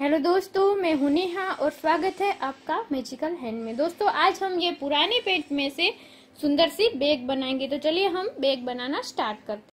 Hello दोस्तों, मैं हूँ नेहा और स्वागत है आपका मैजिकल हैंड में। दोस्तों, आज हम ये पुराने पेट में से सुंदर सी बैग बनाएँगे। तो चलिए हम बैग बनाना स्टार्ट करते